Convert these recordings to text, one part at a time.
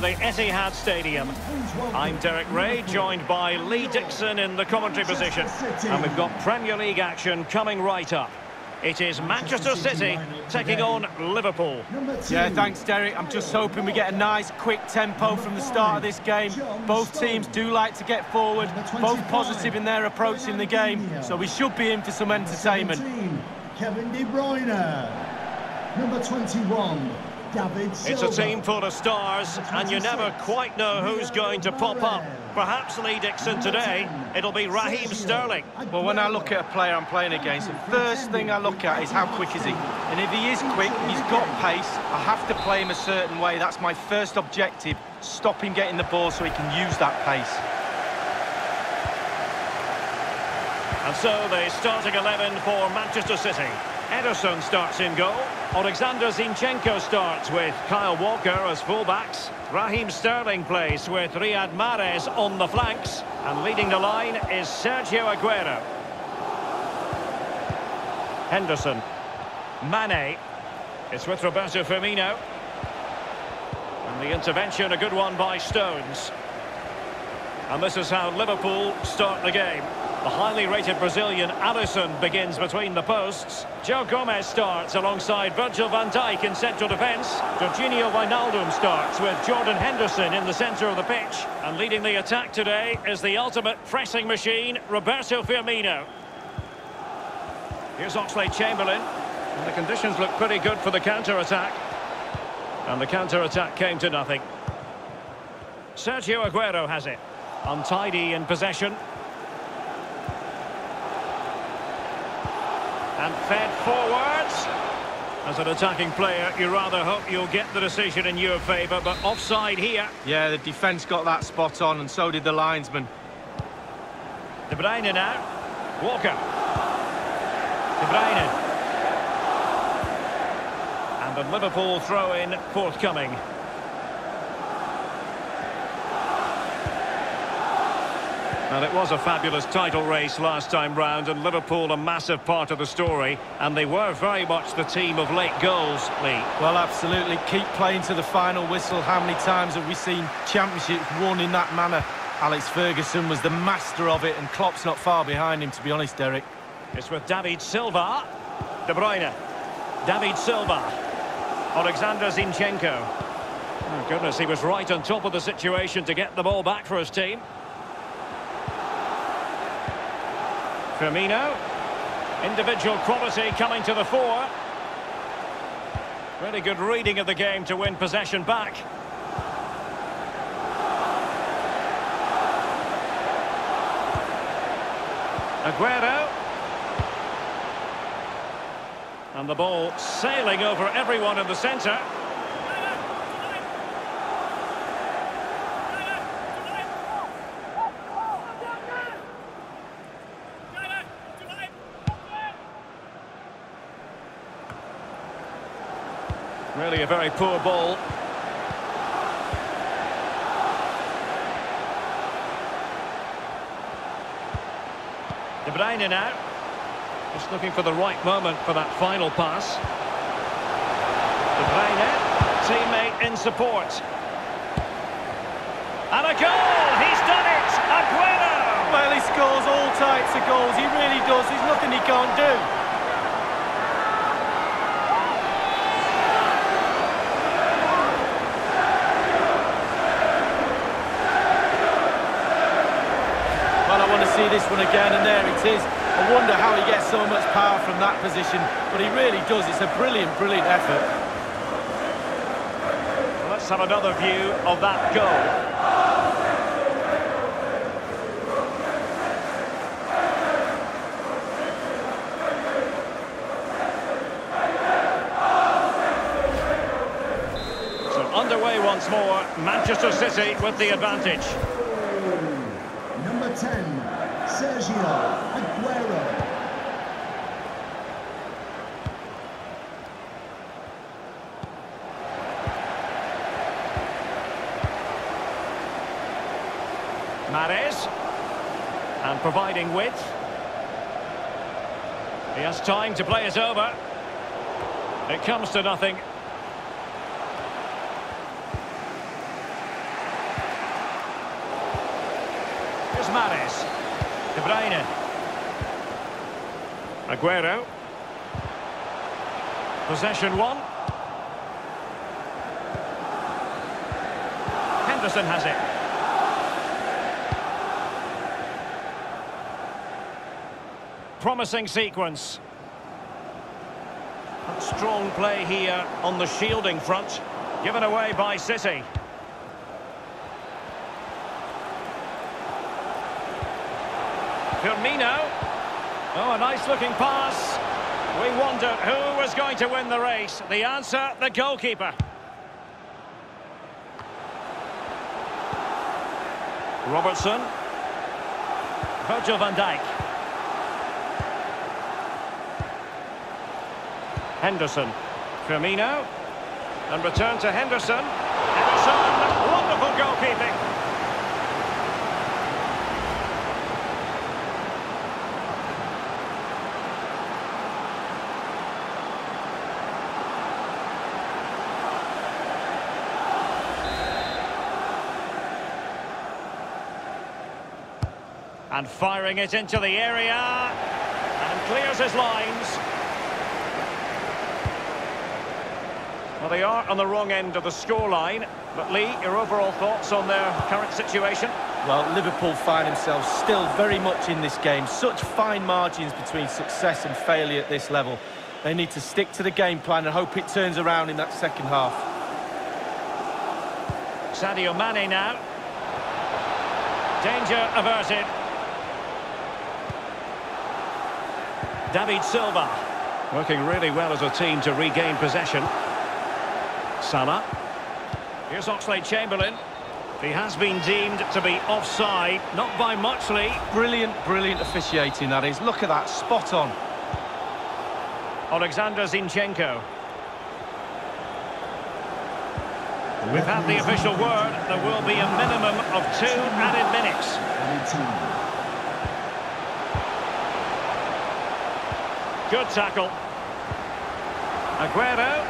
The Etihad Stadium. I'm Derek Ray, joined by Lee Dixon in the commentary position. And we've got Premier League action coming right up. It is Manchester City taking on Liverpool. Yeah, thanks, Derek. I'm just hoping we get a nice, quick tempo from the start of this game. Both teams do like to get forward, both positive in their approach in the game, so we should be in for some entertainment. Kevin De Bruyne. Number 21, David Silva. It's a team full of stars, and you never quite know who's going to pop up. Perhaps Lee Dixon today, it'll be Raheem Sterling. Well, when I look at a player I'm playing against, the first thing I look at is how quick is he? And if he is quick, he's got pace, I have to play him a certain way. That's my first objective, stop him getting the ball so he can use that pace. And so the starting 11 for Manchester City. Ederson starts in goal. Alexander Zinchenko starts with Kyle Walker as fullbacks. Raheem Sterling plays with Riyad Mahrez on the flanks. And leading the line is Sergio Aguero. Henderson. Mane. It's with Roberto Firmino. And the intervention, a good one by Stones. And this is how Liverpool start the game. The highly rated Brazilian Alisson begins between the posts. Joe Gomez starts alongside Virgil van Dijk in central defence. Georginio Wijnaldum starts with Jordan Henderson in the centre of the pitch. And leading the attack today is the ultimate pressing machine, Roberto Firmino. Here's Oxlade-Chamberlain. The conditions look pretty good for the counter-attack. And the counter-attack came to nothing. Sergio Aguero has it. Untidy in possession. And fed forwards. As an attacking player, you rather hope you'll get the decision in your favour, but offside here. Yeah, the defence got that spot on, and so did the linesman. De Bruyne now. Walker. De Bruyne. And the Liverpool throw-in forthcoming. And it was a fabulous title race last time round, and Liverpool a massive part of the story. And they were very much the team of late goals, Lee. Well, absolutely. Keep playing to the final whistle. How many times have we seen championships won in that manner? Alex Ferguson was the master of it, and Klopp's not far behind him, to be honest, Derek. It's with David Silva. De Bruyne. David Silva. Alexander Zinchenko. Oh, goodness, he was right on top of the situation to get the ball back for his team. Firmino. Individual quality coming to the fore. Really good reading of the game to win possession back. Aguero. And the ball sailing over everyone in the centre. Really a very poor ball. De Bruyne now. Just looking for the right moment for that final pass. De Bruyne, teammate in support. And a goal! He's done it! Aguero! Well, he scores all types of goals. He really does. There's nothing he can't do. Well, I want to see this one again, and there it is. I wonder how he gets so much power from that position, but he really does. It's a brilliant, brilliant effort. Let's have another view of that goal. So underway once more, Manchester City with the advantage. Number 10, Sergio Aguero. Mahrez. And providing width. He has time to play it over. It comes to nothing. Here's Mahrez. De Bruyne. Aguero. Possession one. Henderson has it. Promising sequence. Strong play here on the shielding front. Given away by City. Firmino. Oh, a nice looking pass. We wondered who was going to win the race. The answer, the goalkeeper. Robertson. Virgil van Dijk. Henderson. Firmino. And return to Henderson. Henderson, wonderful goalkeeping. And firing it into the area. And clears his lines. Well, they are on the wrong end of the scoreline. But Lee, your overall thoughts on their current situation? Well, Liverpool find themselves still very much in this game. Such fine margins between success and failure at this level. They need to stick to the game plan and hope it turns around in that second half. Sadio Mane now. Danger averted. David Silva. Working really well as a team to regain possession. Salah. Here's Oxlade-Chamberlain. He has been deemed to be offside, not by much, Lee. Brilliant, brilliant officiating, that is. Look at that, spot on. Alexander Zinchenko. We've had the official word. There will be a minimum of two added minutes. Good tackle. Aguero.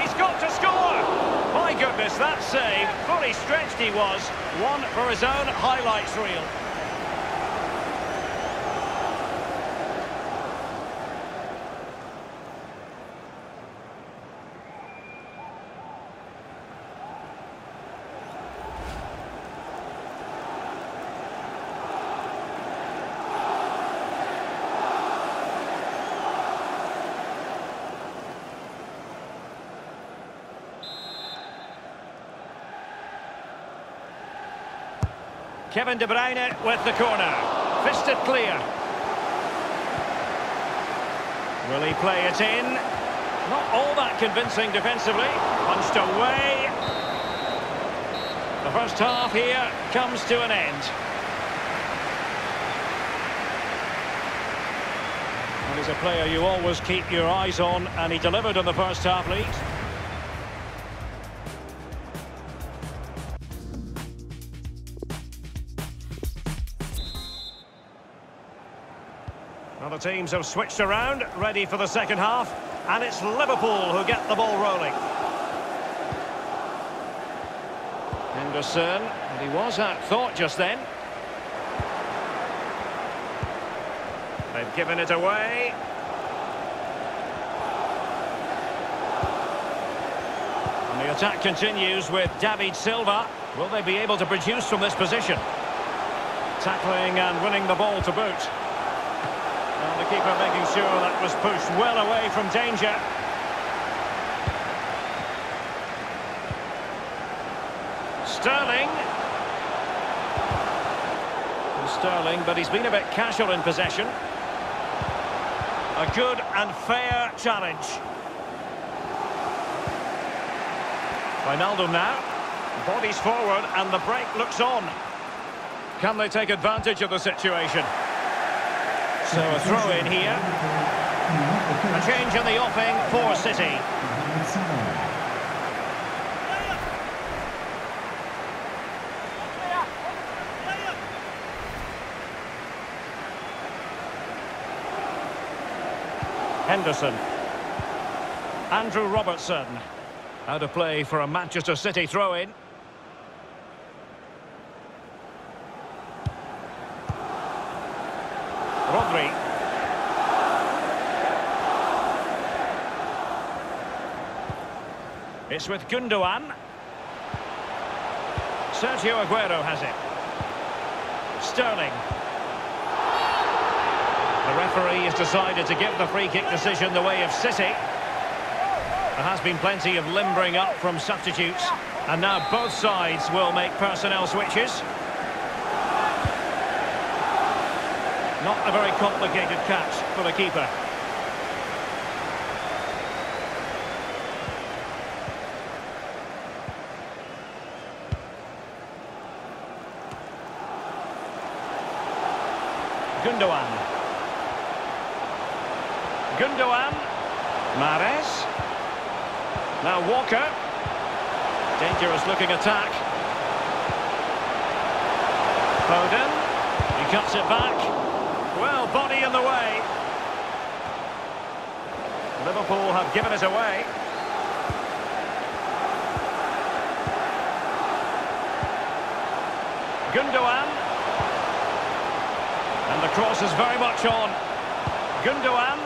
He's got to score! My goodness, that save. Fully stretched he was. One for his own highlights reel. Kevin De Bruyne with the corner. Fisted clear. Will he play it in? Not all that convincing defensively. Punched away. The first half here comes to an end. And he's a player you always keep your eyes on, and he delivered in the first half lead. Teams have switched around, ready for the second half, and it's Liverpool who get the ball rolling. Henderson, and he was at thought just then. They've given it away. And the attack continues with David Silva. Will they be able to produce from this position? Tackling and winning the ball to boot. And the keeper making sure that was pushed well away from danger. Sterling. Sterling, but he's been a bit casual in possession. A good and fair challenge. Wijnaldum now. Bodies forward and the break looks on. Can they take advantage of the situation? So a throw in here. A change in the offing for City. Henderson. Andrew Robertson. Out of play for a Manchester City throw-in. It's with Gundogan. Sergio Aguero has it. Sterling. The referee has decided to give the free kick decision the way of City. There has been plenty of limbering up from substitutes. And now both sides will make personnel switches. Not a very complicated catch for the keeper. Gundogan. Gundogan. Mahrez. Now Walker. Dangerous looking attack. Foden. He cuts it back. Well, body in the way. Liverpool have given it away. Gundogan. And the cross is very much on. Gundogan.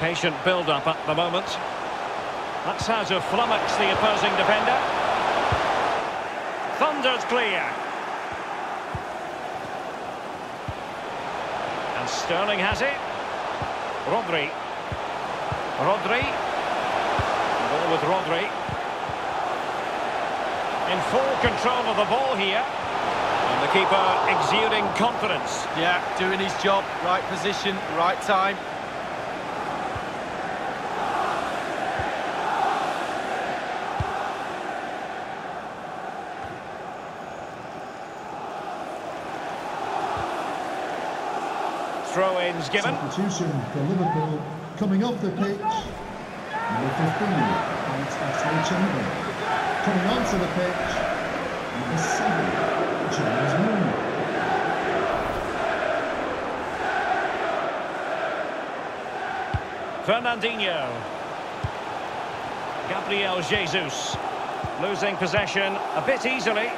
Patient build-up at the moment. That's how to flummox the opposing defender. Thunder's clear. And Sterling has it. Rodri. Rodri. Ball with Rodri. In full control of the ball here. And the keeper exuding confidence. Yeah, doing his job, right position, right time. Throw-ins given. Substitution for Liverpool coming off the pitch. Number 15, Alex Oxlade-Chamberlain. Coming onto the pitch, number 7, Milner. Fernandinho. Gabriel Jesus. Losing possession a bit easily.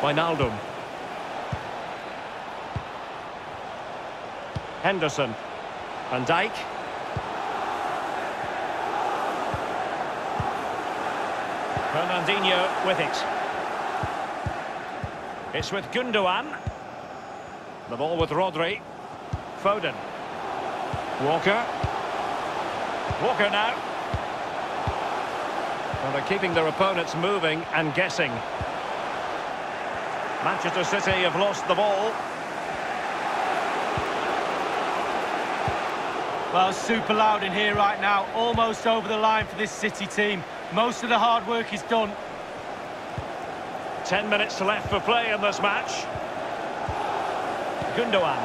Wijnaldum. Henderson. Van Dijk. Fernandinho with it. It's with Gundogan. The ball with Rodri. Foden. Walker. Walker now. Well, they're keeping their opponents moving and guessing. Manchester City have lost the ball. Well, super loud in here right now. Almost over the line for this City team. Most of the hard work is done. Ten minutes left for play in this match. Gundogan.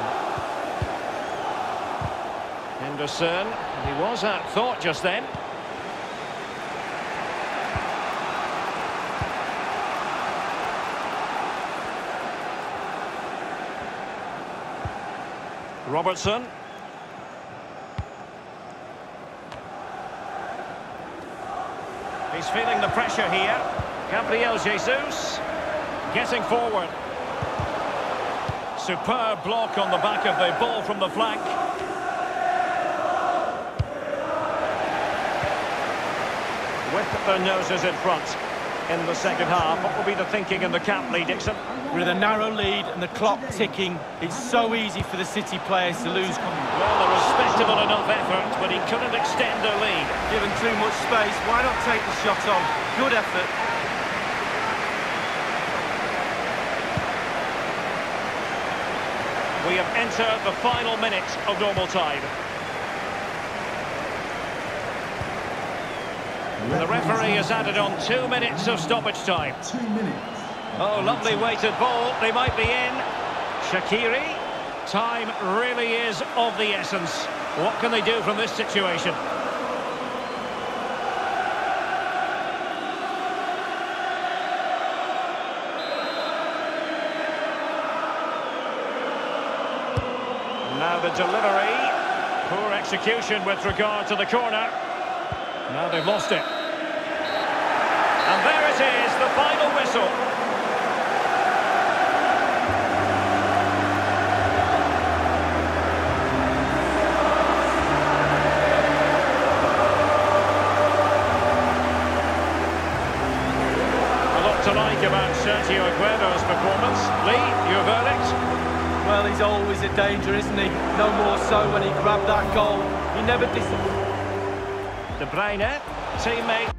Henderson. He was at thought just then. Robertson. He's feeling the pressure here. Gabriel Jesus getting forward. Superb block on the back of the ball from the flank. With their noses in front in the second half. What will be the thinking in the camp, Lee Dixon? With a narrow lead and the clock ticking, it's so easy for the City players to lose. Well, a respectable enough effort, but he couldn't extend their lead. Given too much space, why not take the shot on? Good effort. We have entered the final minute of normal time. The referee has added on two minutes of stoppage time. Two minutes. Oh, lovely weighted ball. They might be in. Shaqiri. Time really is of the essence. What can they do from this situation? Now the delivery. Poor execution with regard to the corner. Now they've lost it. And there it is, the final whistle. A lot to like about Sergio Aguero's performance. Lee, your verdict? Well, he's always a danger, isn't he? No more so when he grabbed that goal. He never disappoints. De Bruyne, teammate...